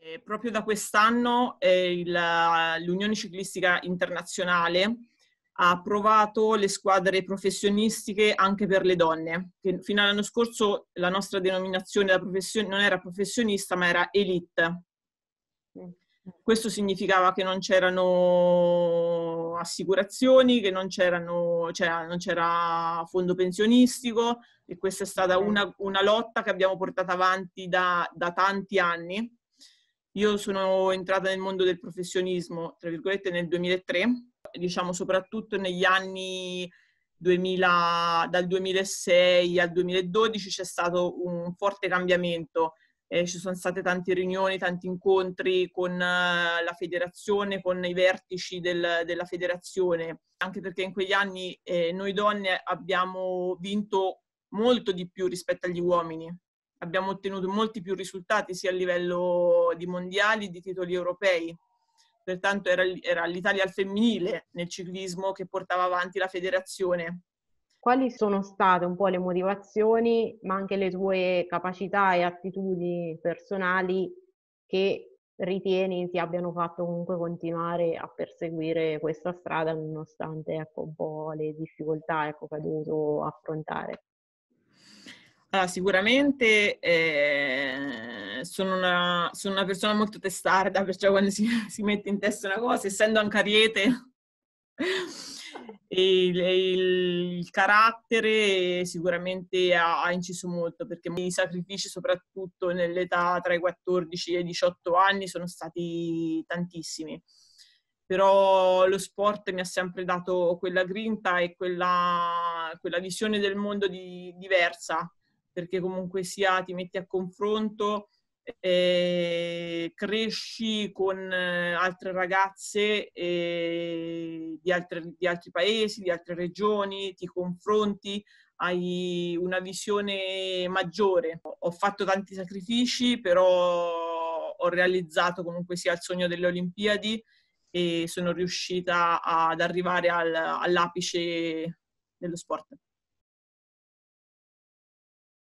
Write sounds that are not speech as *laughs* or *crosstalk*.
E proprio da quest'anno eh, il, l'Unione Ciclistica Internazionale ha approvato le squadre professionistiche anche per le donne. Che fino all'anno scorso la nostra denominazione non era professionista, ma era elite. Questo significava che non c'erano assicurazioni, che non, c'erano, cioè, non c'era fondo pensionistico e questa è stata una, una lotta che abbiamo portato avanti da, da tanti anni. Io sono entrata nel mondo del professionismo, tra virgolette, nel 2003 diciamo soprattutto negli anni 2000, dal 2006 al 2012 c'è stato un forte cambiamento. Eh, ci sono state tante riunioni, tanti incontri con uh, la federazione, con i vertici del, della federazione, anche perché in quegli anni eh, noi donne abbiamo vinto molto di più rispetto agli uomini. Abbiamo ottenuto molti più risultati sia a livello di mondiali, di titoli europei pertanto era, era l'Italia al femminile nel ciclismo che portava avanti la federazione. Quali sono state un po' le motivazioni, ma anche le tue capacità e attitudini personali che ritieni ti abbiano fatto comunque continuare a perseguire questa strada nonostante ecco, un po' le difficoltà ecco, che hai dovuto affrontare? Allora, sicuramente eh, sono, una, sono, una, persona molto testarda, *laughs* perciò quando si, si, mette in testa una cosa, essendo anche ariete, il, *laughs* il, il, carattere sicuramente ha, ha, inciso molto, perché i sacrifici, soprattutto nell'età tra i 14 e i 18 anni, sono stati tantissimi. Però lo sport mi ha sempre dato quella grinta e quella, quella visione del mondo di, diversa perché comunque sia ti metti a confronto, eh, cresci con eh, altre ragazze eh, di, altre, di altri paesi, di altre regioni, ti confronti, hai una visione maggiore. Ho fatto tanti sacrifici, però ho realizzato comunque sia il sogno delle Olimpiadi e sono riuscita ad arrivare al, all'apice dello sport.